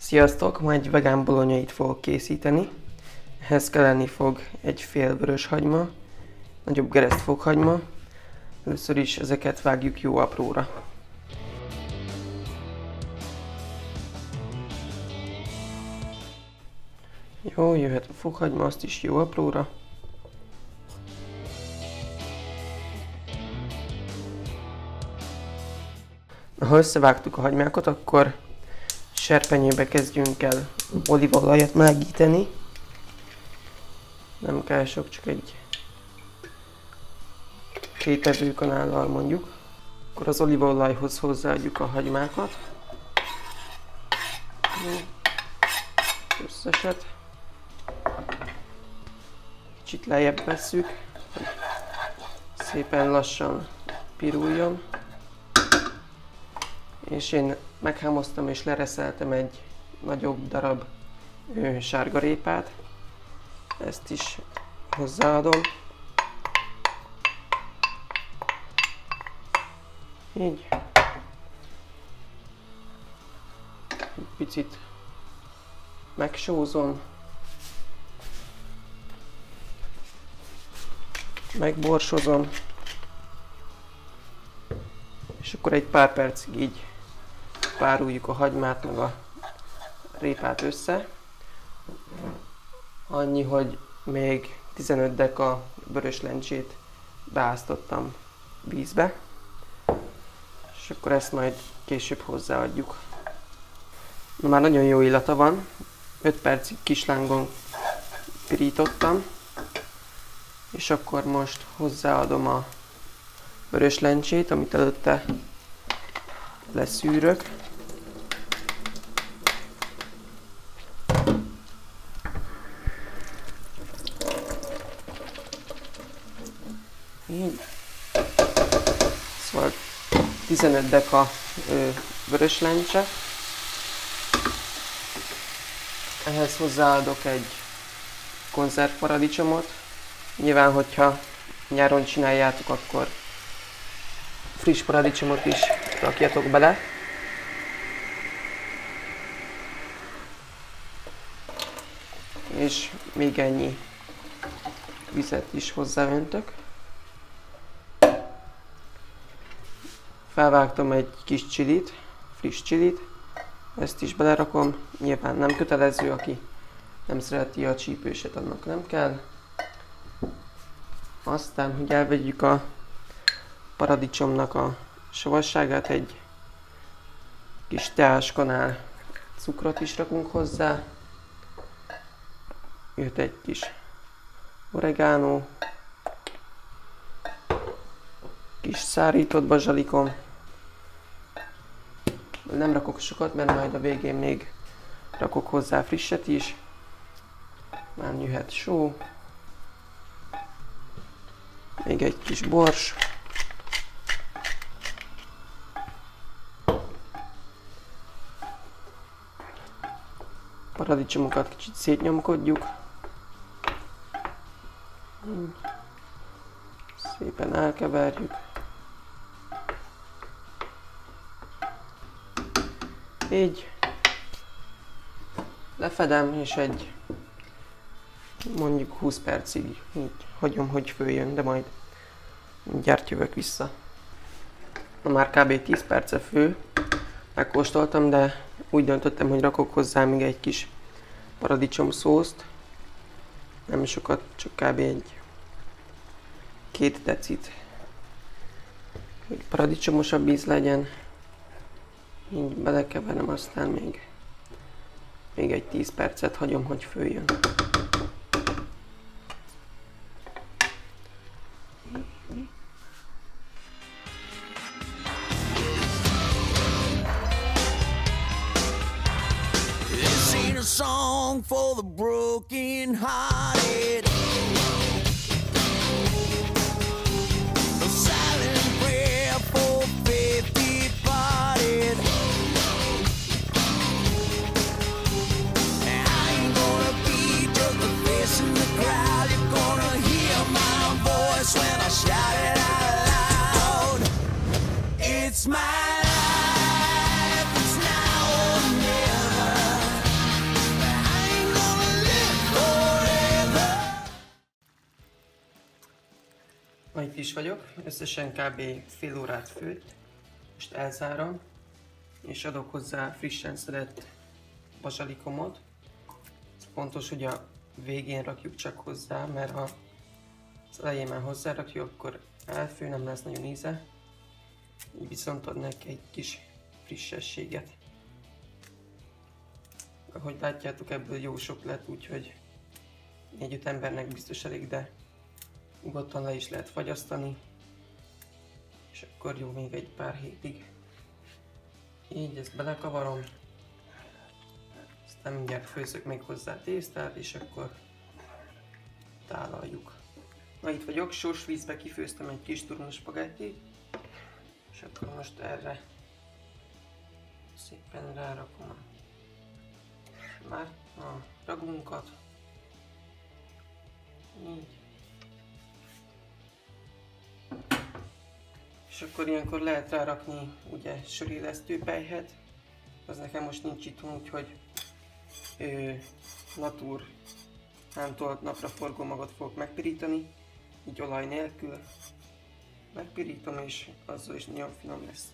Sziasztok! Ma egy vegán bolonyait fogok készíteni. Ehhez kelleni fog egy fél vörös hagyma, nagyobb geresztfokhagyma. Először is ezeket vágjuk jó apróra. Jó, jöhet a fokhagyma, azt is jó apróra. Ha összevágtuk a hagymákat, akkor serpenyőbe kezdjünk el olívaolajat melegíteni. Nem kell sok, csak egy két evőkanállal mondjuk. Akkor az olívaolajhoz hozzáadjuk a hagymákat. Összeset. Kicsit lejjebb vesszük, hogy szépen lassan piruljon és én meghámoztam és lereszeltem egy nagyobb darab sárgarépát. Ezt is hozzáadom. Így. Egy picit megsózom. Megborsozom. És akkor egy pár percig így pároljuk a hagymát meg a répát össze. Annyi, hogy még 15 deka vörös lencsét beáztottam vízbe, és akkor ezt majd később hozzáadjuk. Na már nagyon jó illata van, 5 percig kislángon pirítottam, és akkor most hozzáadom a vörös lencsét, amit előtte leszűrök. Így. Szóval 15 deka ö, vörös lencse. Ehhez hozzáadok egy konzervparadicsomot. Nyilván, hogyha nyáron csináljátok, akkor friss paradicsomot is rakjatok bele. És még ennyi vizet is hozzáöntök. Felvágtam egy kis csilit, friss csilit, ezt is belerakom, nyilván nem kötelező, aki nem szereti a csípőset, annak nem kell. Aztán, hogy elvegyük a paradicsomnak a savasságát, egy kis teáskanál cukrot is rakunk hozzá. Jött egy kis oregano, kis szárított bazsalikom. Nem rakok sokat, mert majd a végén még rakok hozzá frisset is. Már jöhet só. Még egy kis bors. Paradicsomokat kicsit szétnyomkodjuk. Szépen elkeverjük. Így lefedem, és egy mondjuk 20 percig így hagyom, hogy följön, de majd mindjárt jövök vissza. Na már kb. 10 perce fő, megkóstoltam, de úgy döntöttem, hogy rakok hozzá még egy kis paradicsom szószt. Nem sokat, csak kb. egy két decit. Hogy paradicsomosabb íz legyen. Így belekeverem, aztán még, még egy 10 percet hagyom, hogy följön. a song for the broken hearted. Is vagyok, összesen kb. fél órát főtt. Most elzárom, és adok hozzá frissen szedett bazsalikomot. Ez fontos, hogy a végén rakjuk csak hozzá, mert ha az elején már hozzárakjuk, akkor elfő, nem lesz nagyon íze. Így viszont ad neki egy kis frissességet. Ahogy látjátok, ebből jó sok lett, úgyhogy négy-öt embernek biztos elég, de nyugodtan le is lehet fagyasztani. És akkor jó még egy pár hétig. Így ezt belekavarom. Aztán mindjárt főzök még hozzá tésztát, és akkor tálaljuk. Na itt vagyok, sós vízbe kifőztem egy kis turnos spagettit, és akkor most erre szépen rárakom már a ragunkat. Így. És akkor ilyenkor lehet rárakni ugye sörélesztő pejhet. Az nekem most nincs itt, úgyhogy ö, natur hántolt napraforgó magot fogok megpirítani, így olaj nélkül. Megpirítom és azzal is nagyon finom lesz.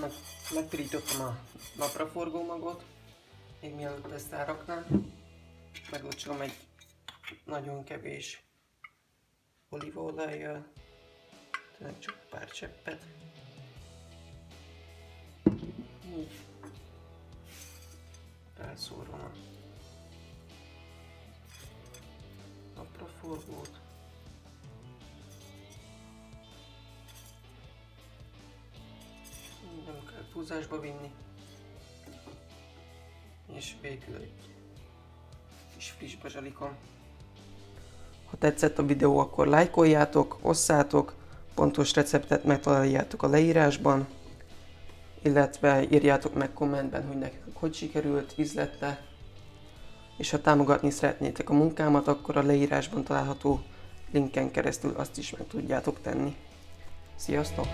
Meg, megpirítottam a napraforgó magot, még mielőtt ezt elraknám. Meglocsolom egy nagyon kevés olívaolajjal, tényleg csak pár cseppet. Így. Elszórom a napraforgót. Nem kell túlzásba vinni. És végül egy kis friss bazsalikom. Ha tetszett a videó, akkor lájkoljátok, osszátok, pontos receptet megtaláljátok a leírásban, illetve írjátok meg kommentben, hogy nektek hogy sikerült, ízlette, és ha támogatni szeretnétek a munkámat, akkor a leírásban található linken keresztül azt is meg tudjátok tenni. Sziasztok!